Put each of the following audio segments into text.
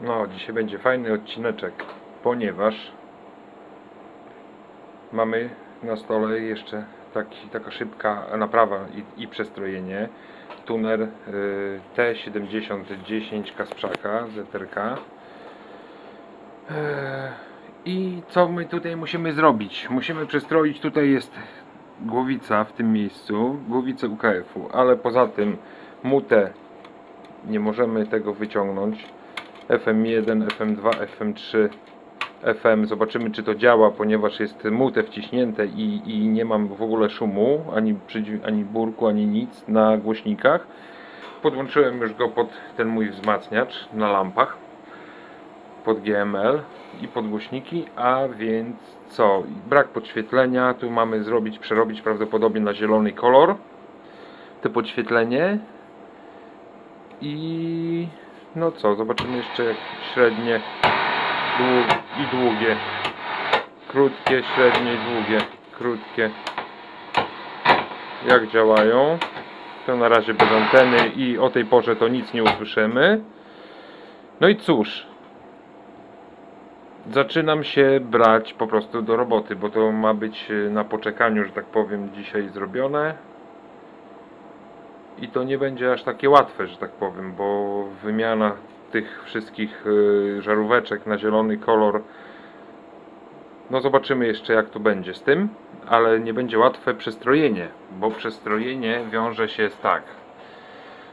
No, dzisiaj będzie fajny odcineczek, ponieważ mamy na stole jeszcze taki, taka szybka naprawa i, i przestrojenie. Tuner y, T7010 Kasprzaka ZRK. E, I co my tutaj musimy zrobić? Musimy przestroić, tutaj jest głowica w tym miejscu, głowicę UKF-u, ale poza tym mutę nie możemy tego wyciągnąć. FM1, FM2, FM3, FM. Zobaczymy czy to działa, ponieważ jest mute wciśnięte i, i nie mam w ogóle szumu, ani, ani burku, ani nic na głośnikach. Podłączyłem już go pod ten mój wzmacniacz na lampach pod GML i pod głośniki, a więc co? Brak podświetlenia, tu mamy zrobić, przerobić prawdopodobnie na zielony kolor to podświetlenie i no co, zobaczymy jeszcze jak średnie dłu- i długie. Krótkie, średnie i długie. Krótkie. Jak działają? To na razie bez anteny i o tej porze to nic nie usłyszymy. No i cóż. Zaczynam się brać po prostu do roboty, bo to ma być e, na poczekaniu, że tak powiem, dzisiaj zrobione. I to nie będzie aż takie łatwe, że tak powiem, bo wymiana tych wszystkich e, żaróweczek na zielony kolor. No zobaczymy jeszcze jak to będzie z tym, ale nie będzie łatwe przestrojenie, bo przestrojenie wiąże się z tak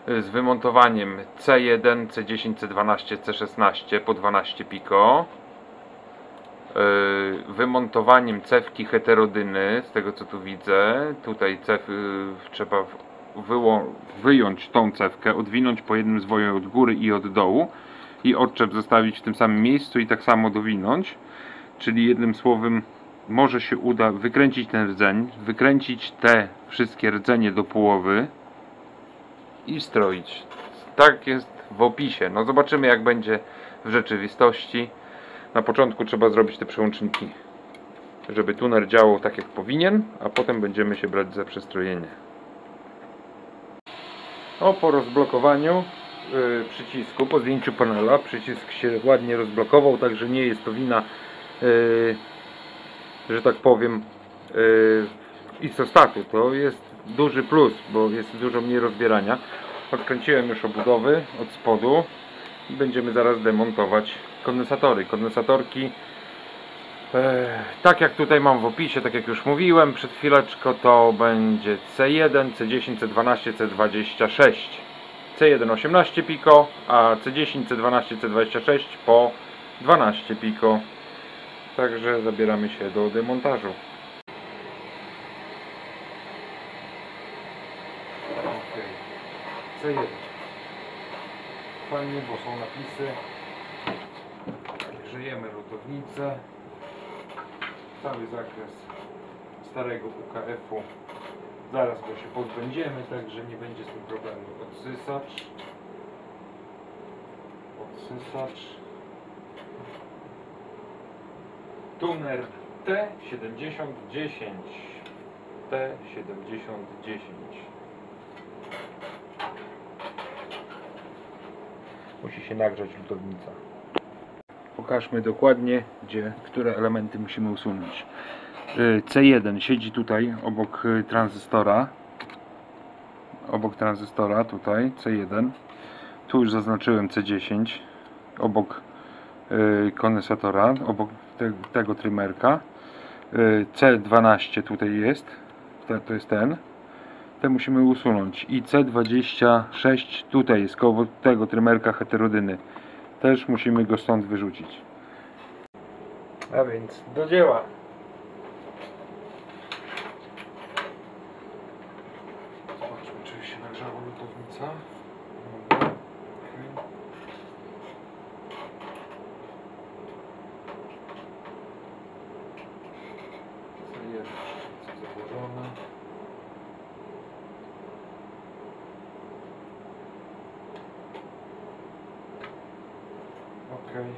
z wymontowaniem C1, C10, C12, C16 po 12 piko y, wymontowaniem cewki heterodyny, z tego co tu widzę. Tutaj cew, y, trzeba wyjąć tą cewkę, odwinąć po jednym zwoju od góry i od dołu i odczep zostawić w tym samym miejscu i tak samo dowinąć. Czyli jednym słowem może się uda wykręcić ten rdzeń, wykręcić te wszystkie rdzenie do połowy i stroić. Tak jest w opisie. No zobaczymy jak będzie w rzeczywistości. Na początku trzeba zrobić te przełączniki, żeby tuner działał tak jak powinien, a potem będziemy się brać za przestrojenie. O, po rozblokowaniu y, przycisku, po zdjęciu panela, przycisk się ładnie rozblokował, także nie jest to wina, y, że tak powiem, y, istostatu. To jest duży plus, bo jest dużo mniej rozbierania. Odkręciłem już obudowy od spodu będziemy zaraz demontować kondensatory. Kondensatorki tak jak tutaj mam w opisie, tak jak już mówiłem przed chwileczką, to będzie C1, C10, C12, C26. C1 18 piko, a C10, C12, C26 po 12 piko. Także zabieramy się do demontażu. Okej. C1. Fajnie, bo są napisy. Grzejemy lutownicę. Cały zakres starego UKF-u. Zaraz go się pozbędziemy, także nie będzie z tym problemu. Odsysacz. Odsysacz. Tuner T7010. T7010. Musi się nagrzać lutownica. Pokażmy dokładnie, gdzie, które elementy musimy usunąć. Y, C1 siedzi tutaj obok y, tranzystora. Obok tranzystora tutaj C1. Tu już zaznaczyłem C10 obok y, kondensatora, obok te, tego trymerka. Y, C12 tutaj jest. To jest ten. Te musimy usunąć. I C26 tutaj jest koło tego trymerka heterodyny. Też musimy go stąd wyrzucić. A więc do dzieła. Zobaczmy, czy się nagrzała lutownica. Dobra. okej. Co jest? Co założone? Okej.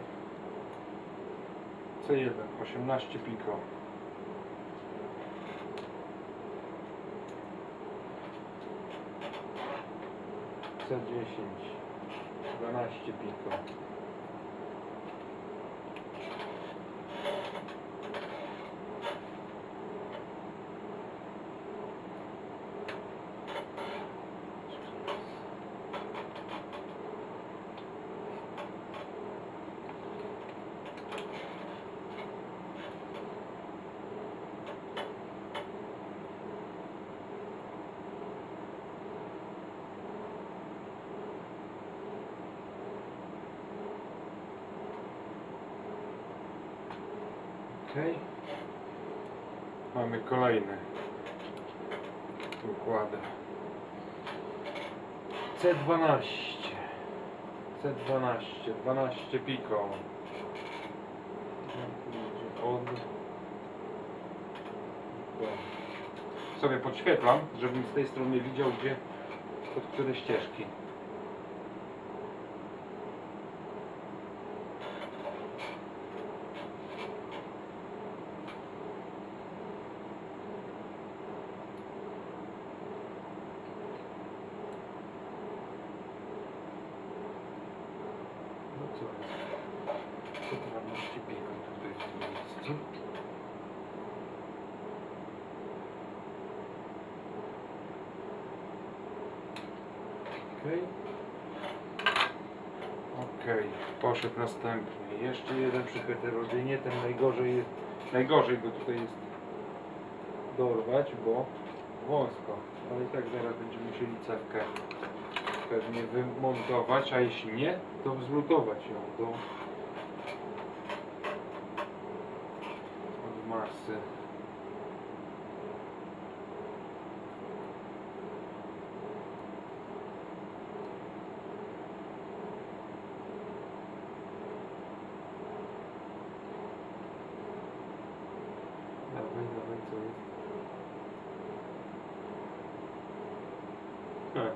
C1, 18 piko. C10, 12 piko. Mamy kolejny. Układy. C12. C12. 12 piko. Od... Sobie podświetlam, żebym z tej strony widział, gdzie od które ścieżki. No co jest? Co 12 piko tutaj w tym miejscu? Okej. Okej, poszedł następny. Jeszcze jeden przy heterodynie, ten najgorzej jest, najgorzej go tutaj jest dorwać, bo wąsko. Ale i tak zaraz będziemy musieli cewkę pewnie wymontować, a jeśli nie, to zlutować ją do od masy. Dawaj, dawaj, co jest? Tak.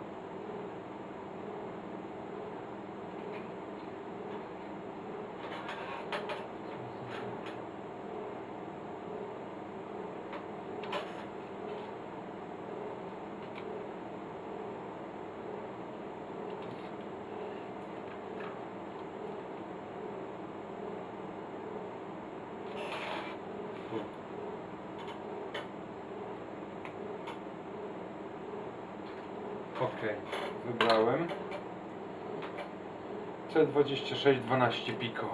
Ok, wybrałem. C26 12 piko.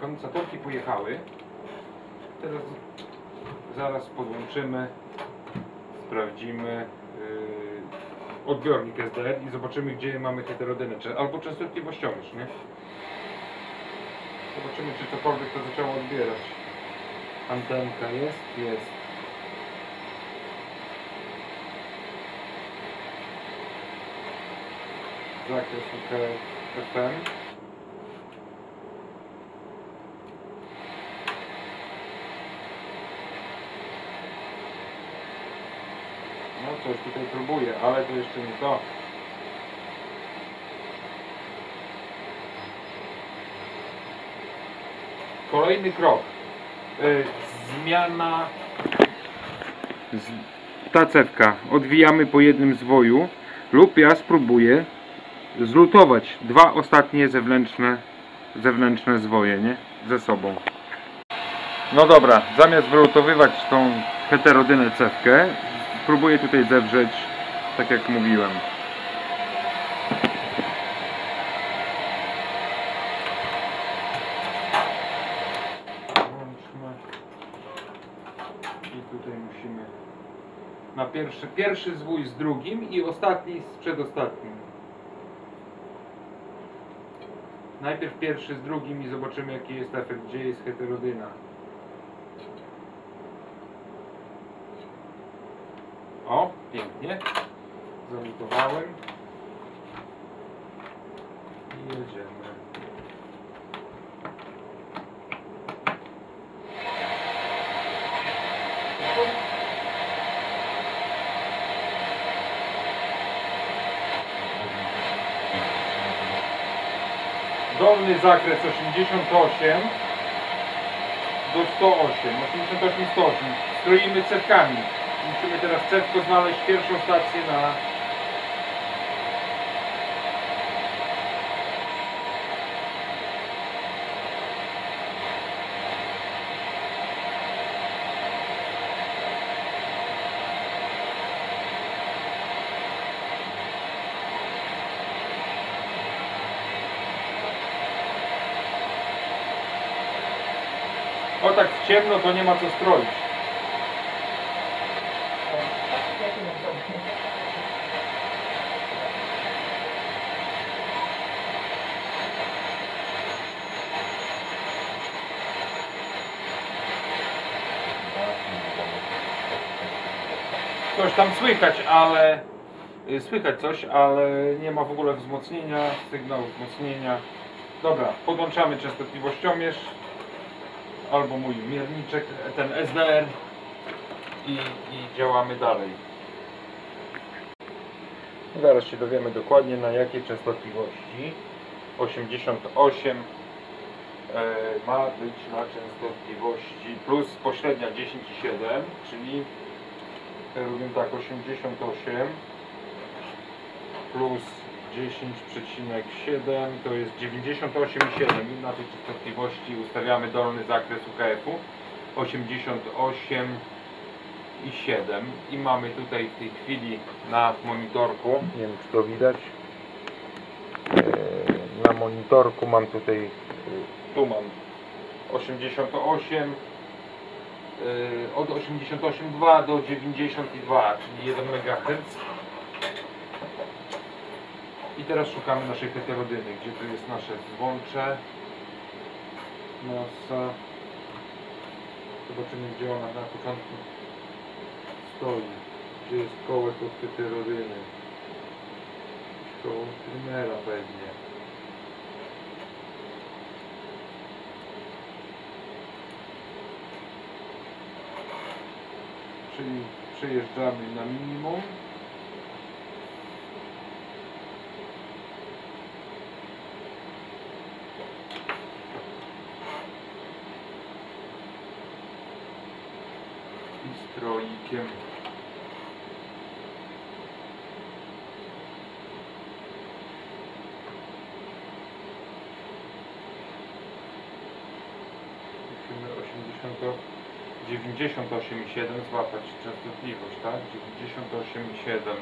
Kondensatorki pojechały. Teraz zaraz podłączymy, sprawdzimy yy, odbiornik SDR i zobaczymy gdzie mamy heterodynę, czy, albo częstotliwościomierz, nie? Zobaczymy czy cokolwiek to zaczęło odbierać. Antenka jest? Jest. Zakres UK FM. No coś tutaj próbuję, ale to jeszcze nie to. Kolejny krok. Y, zmiana. Z... Odwijamy po jednym zwoju lub ja spróbuję zlutować dwa ostatnie zewnętrzne, zewnętrzne zwoje, nie? Ze sobą. No dobra, zamiast wylutowywać tą heterodynę cewkę, spróbuję tutaj zewrzeć, tak jak mówiłem. I tutaj musimy na pierwszy, pierwszy zwój z drugim i ostatni z przedostatnim. Najpierw pierwszy z drugim i zobaczymy jaki jest efekt, gdzie jest heterodyna. O, pięknie. Zalutowałem. I jedziemy. Dolny zakres 88 do 108, 88, 108. Stroimy cewkami. Musimy teraz cewko znaleźć pierwszą stację na ciemno, to nie ma co stroić. Coś tam słychać, ale y, słychać coś, ale nie ma w ogóle wzmocnienia, sygnału wzmocnienia. Dobra, podłączamy częstotliwościomierz albo mój mierniczek, ten SDR i, i działamy dalej. Zaraz się dowiemy dokładnie na jakiej częstotliwości 88 e, ma być na częstotliwości plus pośrednia 10,7 czyli robimy tak 88 plus 10,7 to jest 98,7 i na tej częstotliwości ustawiamy dolny zakres UKF-u 88 i 7 i mamy tutaj w tej chwili na monitorku. Nie wiem czy to widać. E, na monitorku mam tutaj tu mam. 88 e, od 88,2 do 92 czyli 1 MHz i teraz szukamy naszej heterodyny gdzie tu jest nasze złącze masa zobaczymy gdzie ona na początku stoi. Gdzie jest kołek od heterodyny? Koło trimera pewnie. Czyli przejeżdżamy na minimum. I stroikiem. Musimy 80, 98,7 złapać częstotliwość, tak? 98,7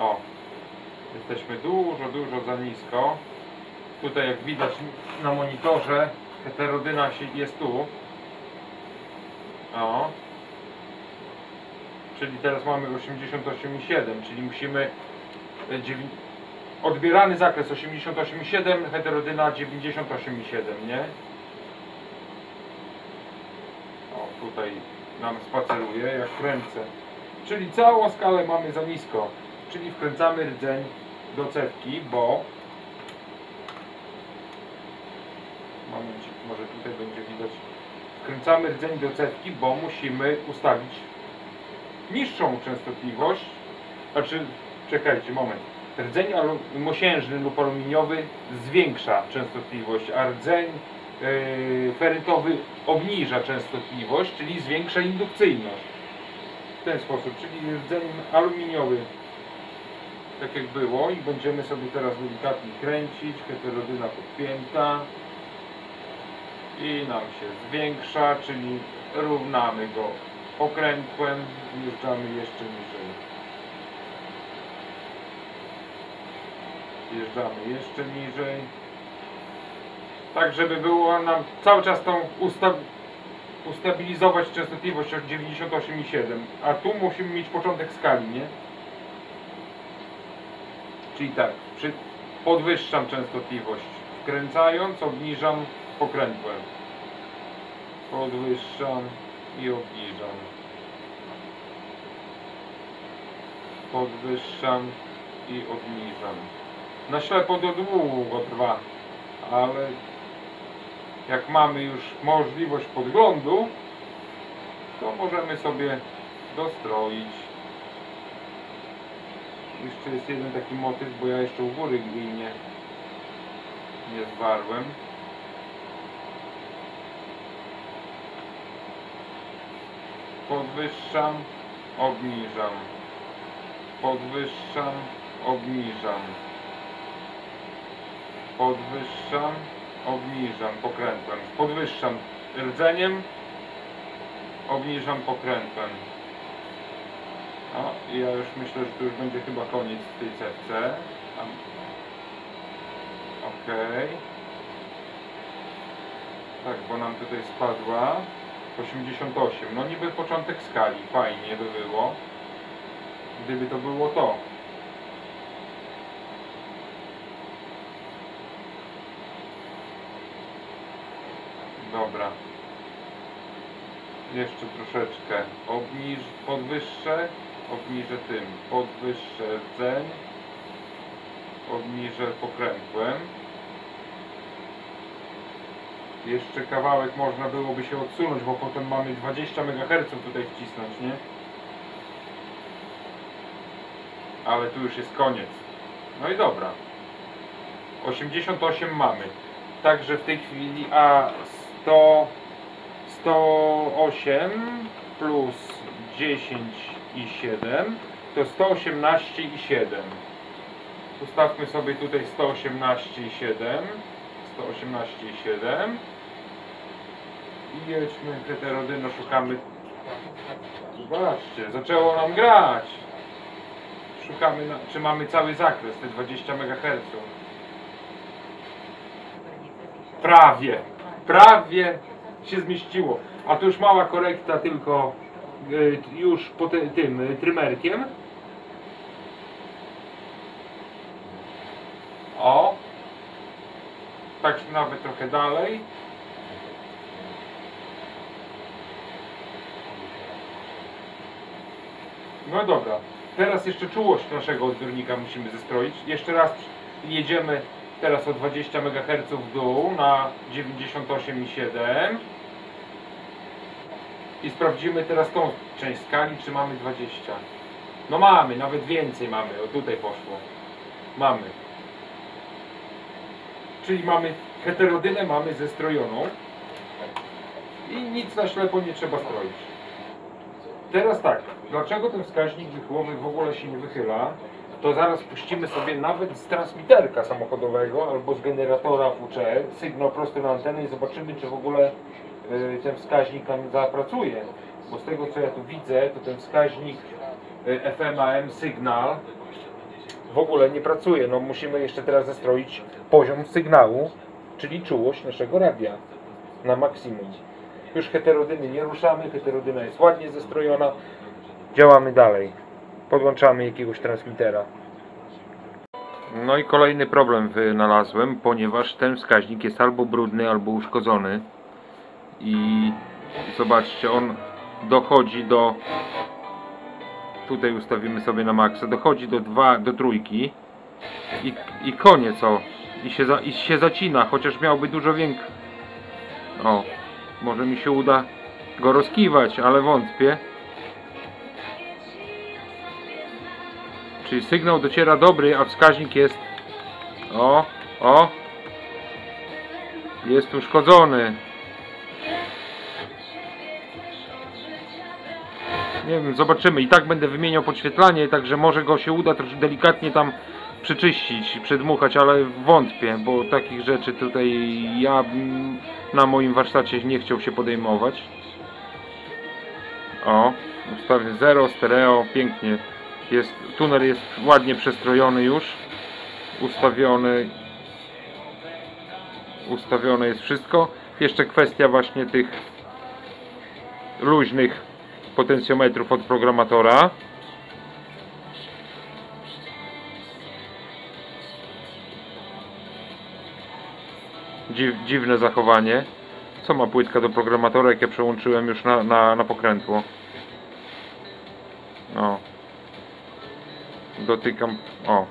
O, jesteśmy dużo, dużo za nisko. Tutaj jak widać na monitorze heterodyna jest tu. O. Czyli teraz mamy 88,7, czyli musimy e, odbierany zakres 88,7, heterodyna 98,7, nie? O, tutaj nam spaceruje, jak kręcę. Czyli całą skalę mamy za nisko. Czyli wkręcamy rdzeń do cewki, bo momencik, może tutaj będzie widać. Wkręcamy rdzeń do cewki, bo musimy ustawić niższą częstotliwość. Znaczy, czekajcie, moment. Rdzeń mosiężny lub aluminiowy zwiększa częstotliwość, a rdzeń yy, ferytowy obniża częstotliwość, czyli zwiększa indukcyjność. W ten sposób, czyli rdzeń aluminiowy tak jak było i będziemy sobie teraz delikatnie kręcić, heterodyna podpięta i nam się zwiększa, czyli równamy go okrętłem, wjeżdżamy jeszcze niżej. Wjeżdżamy jeszcze niżej. Tak, żeby było nam cały czas tą usta ustabilizować częstotliwość od 98,7, a tu musimy mieć początek skali, nie? Czyli tak, przy, podwyższam częstotliwość wkręcając, obniżam pokrętłem. Podwyższam i obniżam. Podwyższam i obniżam. Na ślepo to długo trwa, ale jak mamy już możliwość podglądu, to możemy sobie dostroić. Jeszcze jest jeden taki motyw, bo ja jeszcze u góry gwinie nie zwarłem. Podwyższam, obniżam. Podwyższam, obniżam. Podwyższam, obniżam pokrętłem. Podwyższam rdzeniem, obniżam pokrętłem. O, i ja już myślę, że to już będzie chyba koniec tej cewce. Okej. Tak, bo nam tutaj spadła 88. No niby początek skali, fajnie by było. Gdyby to było to. Dobra. Jeszcze troszeczkę obniż, podwyższę, obniżę tym, podwyższę rdzeń, obniżę pokrętłem. Jeszcze kawałek można byłoby się odsunąć, bo potem mamy 20 MHz tutaj wcisnąć, nie? Ale tu już jest koniec. No i dobra. 88 mamy. Także w tej chwili a 100 108 plus 10 i 7 to 118 i 7. Ustawmy sobie tutaj 118 i 7. 118 i 7. I jedźmy heterodyno, szukamy. Zobaczcie, zaczęło nam grać. Szukamy, na, czy mamy cały zakres, te 20 MHz. Prawie, prawie się zmieściło. A to już mała korekta tylko już po tym y, trymerkiem. O. Tak nawet trochę dalej. No dobra. Teraz jeszcze czułość naszego odbiornika musimy zestroić. Jeszcze raz jedziemy teraz o 20 MHz w dół na 98,7 i sprawdzimy teraz tą część skali, czy mamy 20. No mamy, nawet więcej mamy. O tutaj poszło. Mamy. Czyli mamy heterodynę mamy zestrojoną i nic na ślepo nie trzeba stroić. Teraz tak, dlaczego ten wskaźnik wychyłowy w ogóle się nie wychyla? To zaraz puścimy sobie nawet z transmiterka samochodowego albo z generatora WC sygnał prosty na antenę i zobaczymy, czy w ogóle ten wskaźnik nam zapracuje. Bo z tego co ja tu widzę, to ten wskaźnik y, FM AM sygnał w ogóle nie pracuje. No musimy jeszcze teraz zestroić poziom sygnału, czyli czułość naszego radia na maksimum. Już heterodyny nie ruszamy, heterodyna jest ładnie zestrojona. Działamy dalej. Podłączamy jakiegoś transmitera. No i kolejny problem wynalazłem, ponieważ ten wskaźnik jest albo brudny, albo uszkodzony. I zobaczcie, on dochodzi do tutaj ustawimy sobie na maksa, dochodzi do 2, do trójki. I, i koniec o. I się, za, i się zacina, chociaż miałby dużo większy. O, może mi się uda go rozkiwać, ale wątpię. Czyli sygnał dociera dobry, a wskaźnik jest o, o jest uszkodzony Nie wiem, zobaczymy. I tak będę wymieniał podświetlanie, także może go się uda troszkę delikatnie tam przyczyścić, przedmuchać, ale wątpię, bo takich rzeczy tutaj ja na moim warsztacie nie chciał się podejmować. O, ustawię 0, stereo, pięknie. Jest, tunel jest ładnie przestrojony już. Ustawiony. Ustawione jest wszystko. Jeszcze kwestia właśnie tych luźnych potencjometrów od programatora. Dziw, dziwne zachowanie. Co ma płytka do programatora, jak ja przełączyłem już na, na, na pokrętło. O. Dotykam. O.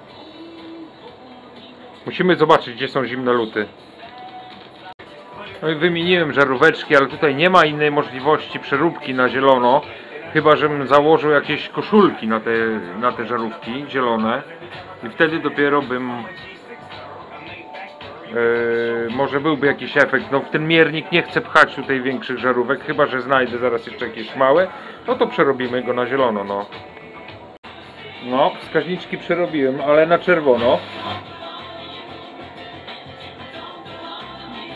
Musimy zobaczyć, gdzie są zimne luty. No i wymieniłem żaróweczki, ale tutaj nie ma innej możliwości przeróbki na zielono. Chyba, żebym założył jakieś koszulki na te, na te żarówki zielone. I wtedy dopiero bym... Yy, może byłby jakiś efekt. No ten miernik nie chce pchać tutaj większych żarówek, chyba że znajdę zaraz jeszcze jakieś małe. No to przerobimy go na zielono, no. No, wskaźniczki przerobiłem, ale na czerwono.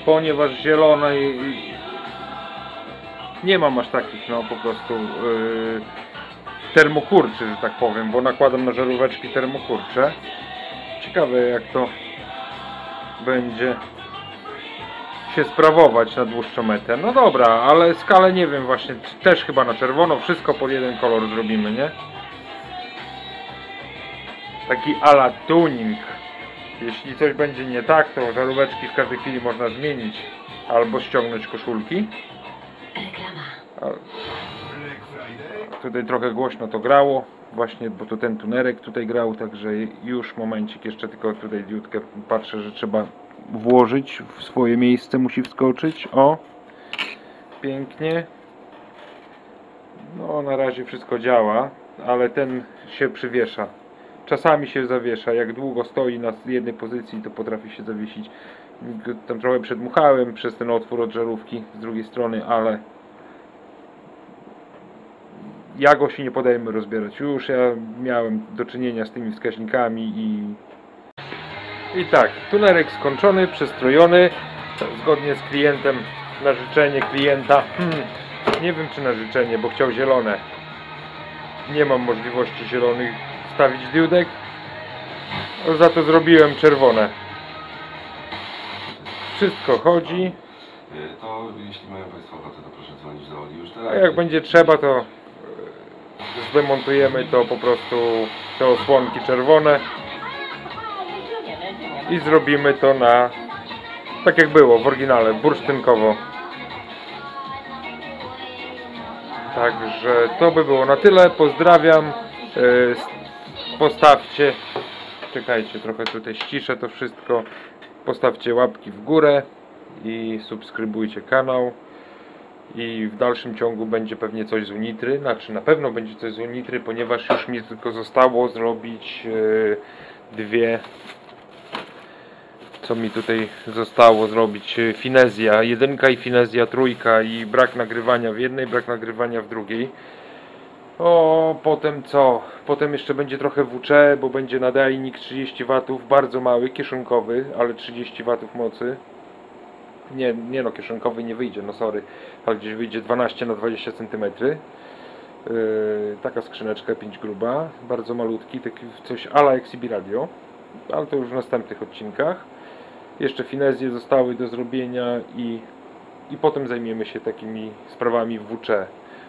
Ponieważ zielone i- nie mam aż takich, no po prostu yy, termokurczy, że tak powiem, bo nakładam na żaróweczki termokurcze. Ciekawe jak to będzie się sprawować na dłuższą metę. No dobra, ale skalę nie wiem właśnie, też chyba na czerwono, wszystko pod jeden kolor zrobimy, nie? Taki ala tuning. Jeśli coś będzie nie tak, to żaróweczki w każdej chwili można zmienić albo ściągnąć koszulki. Reklama. A Tutaj trochę głośno to grało, właśnie, bo to ten tunerek tutaj grał, także już momencik, jeszcze tylko tutaj diutkę patrzę, że trzeba włożyć w swoje miejsce, musi wskoczyć, o, pięknie. No na razie wszystko działa, ale ten się przywiesza. Czasami się zawiesza, jak długo stoi na jednej pozycji, to potrafi się zawiesić. Tam trochę przedmuchałem przez ten otwór od żarówki z drugiej strony, ale ja go się nie podejmę rozbierać. Już ja miałem do czynienia z tymi wskaźnikami i i tak, tunerek skończony, przestrojony zgodnie z klientem na życzenie klienta. Hmm, nie wiem czy na życzenie, bo chciał zielone. Nie mam możliwości zielonych wstawić diudek. Za to zrobiłem czerwone. Wszystko chodzi. Y, To jeśli mają Państwo ochotę, to proszę dzwonić do Oli już A teraz. jak będzie trzeba, to e, zdemontujemy to po prostu te osłonki czerwone i zrobimy to na tak jak było w oryginale, bursztynkowo. Także to by było na tyle. Pozdrawiam. Postawcie, czekajcie, trochę tutaj ściszę to wszystko. Postawcie łapki w górę i subskrybujcie kanał. I w dalszym ciągu będzie pewnie coś z Unitry, znaczy na pewno będzie coś z Unitry, ponieważ już mi tylko zostało zrobić e, dwie. Co mi tutaj zostało zrobić? E, Finezja. Jedynka i Finezja trójka i brak nagrywania w jednej, brak nagrywania w drugiej o, potem co? Potem jeszcze będzie trochę WC, bo będzie nadajnik 30 W, bardzo mały, kieszonkowy, ale 30 W mocy nie, nie no, kieszonkowy nie wyjdzie, no sorry, ale gdzieś wyjdzie 12 na 20 cm. Yy, taka skrzyneczka 5 gruba, bardzo malutki, taki coś ala Exhibi Radio, ale to już w następnych odcinkach. Jeszcze finezje zostały do zrobienia i, i potem zajmiemy się takimi sprawami w WC.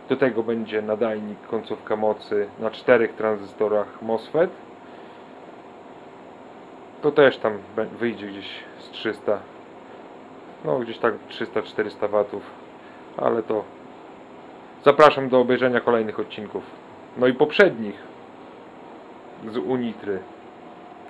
Do tego będzie nadajnik, końcówka mocy na czterech tranzystorach MOSFET. To też tam wyjdzie gdzieś z 300 no gdzieś tak 300-400 watów, ale to zapraszam do obejrzenia kolejnych odcinków. No i poprzednich z Unitry.